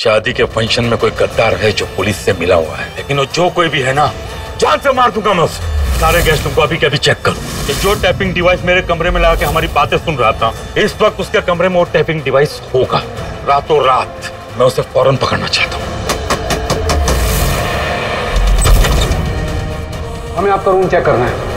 शादी के फ़ंक्शन में कोई गद्दार है जो पुलिस से मिला हुआ है। लेकिन वो जो कोई भी है ना, जान से मार दूँगा मैं उसे। सारे गेस्टों को अभी के अभी चेक करो। जो टैपिंग डिवाइस मेरे कमरे में लगा के हमारी बातें सुन रहा था, इस वक्त उसके कमरे में वो टैपिंग डिवाइस होगा। रातों रात मैं उसे फ़ौरन पकड़ना चाहता हूँ। हमें आपका रूम चेक करना है।